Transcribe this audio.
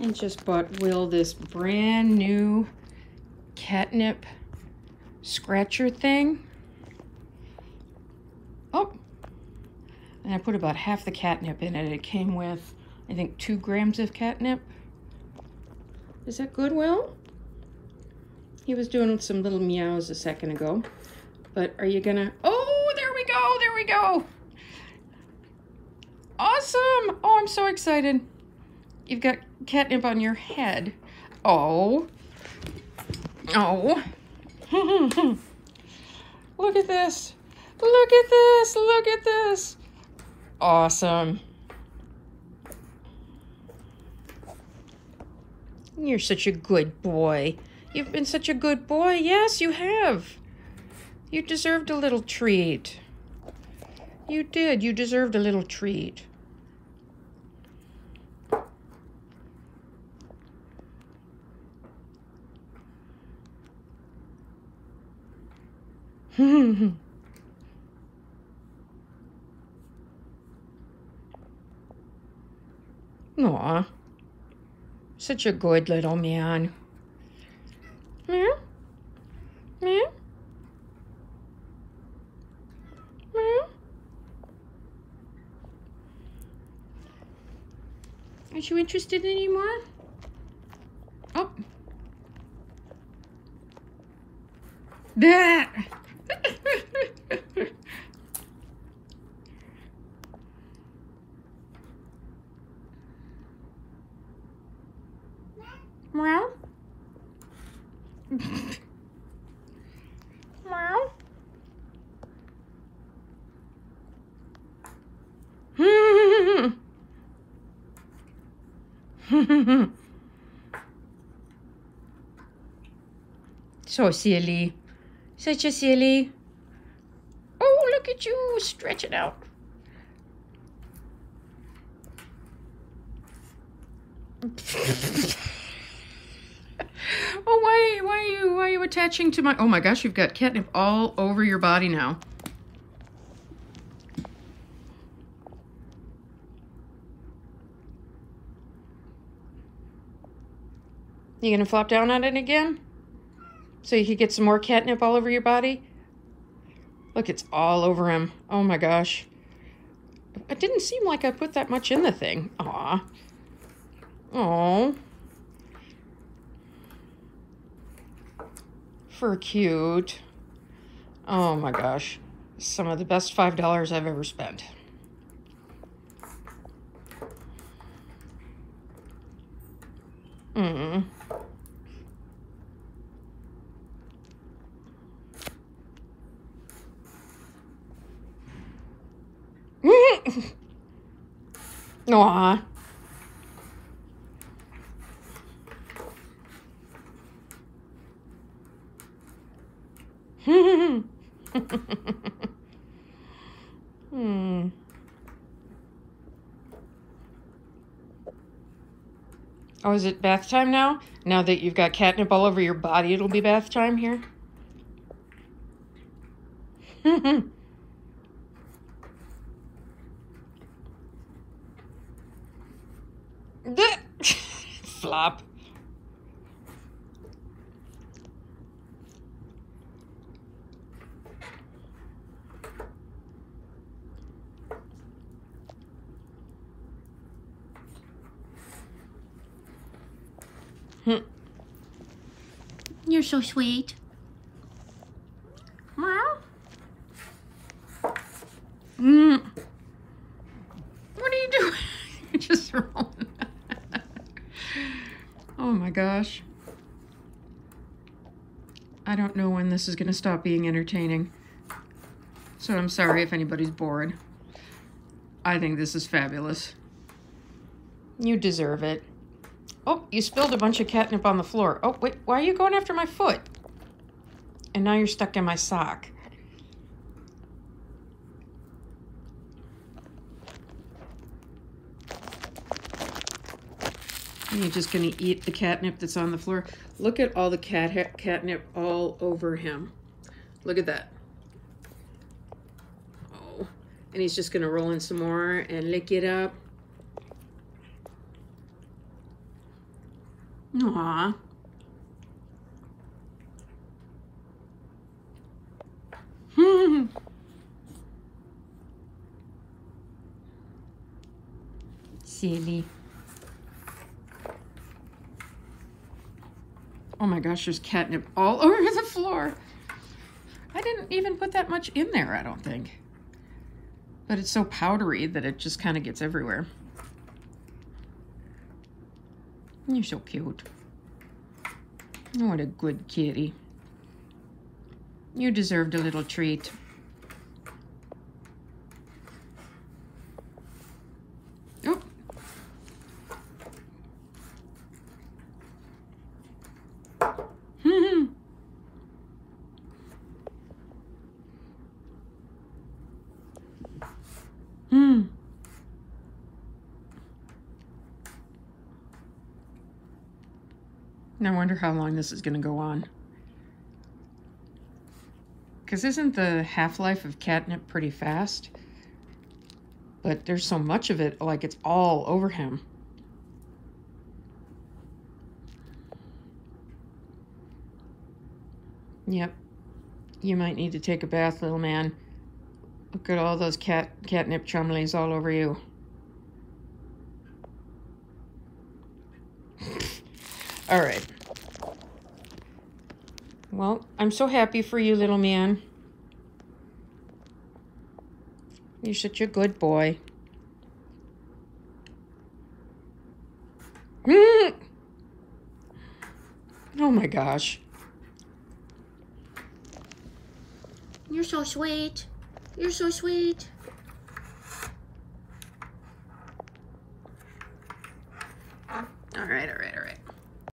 and just bought Will this brand new catnip scratcher thing. Oh, and I put about half the catnip in it. It came with, I think, two grams of catnip. Is that good, Will? He was doing some little meows a second ago. But are you gonna, oh, there we go, there we go. Awesome. Oh, I'm so excited. You've got catnip on your head. Oh. Oh. Look at this. Look at this. Look at this. Awesome. You're such a good boy. You've been such a good boy. Yes, you have. You deserved a little treat. You did. You deserved a little treat. Aw. Such a good little man. Meow. Meow. Meow. Aren't you interested anymore? Oh. That. Meow. Meow. so silly. Such a silly. You stretching out. oh, why, why are you, why are you attaching to my? Oh my gosh, you've got catnip all over your body now. You gonna flop down on it again? So you could get some more catnip all over your body? Look, it's all over him. Oh my gosh. It didn't seem like I put that much in the thing. Aw. Aw. For cute. Oh my gosh. Some of the best $5 I've ever spent. Aw. hmm. Oh, is it bath time now? Now that you've got catnip all over your body, it'll be bath time here? Flop. Hmm. You're so sweet. Meow. Mm. What are you doing? You're just rolling. oh my gosh. I don't know when this is going to stop being entertaining. So I'm sorry if anybody's bored. I think this is fabulous. You deserve it. Oh, you spilled a bunch of catnip on the floor. Oh, wait, why are you going after my foot? And now you're stuck in my sock. You're just going to eat the catnip that's on the floor. Look at all the cat catnip all over him. Look at that. Oh, and he's just going to roll in some more and lick it up. Aww. Silly. Oh my gosh, there's catnip all over the floor. I didn't even put that much in there, I don't think. But it's so powdery that it just kind of gets everywhere. You're so cute. What a good kitty. You deserved a little treat. Oh. Hmm. Hmm. I wonder how long this is going to go on. Because isn't the half-life of catnip pretty fast? But there's so much of it, like it's all over him. Yep. You might need to take a bath, little man. Look at all those cat catnip chumleys all over you. all right. Well, I'm so happy for you, little man. You're such a good boy. Oh my gosh. You're so sweet. You're so sweet. All right, all right.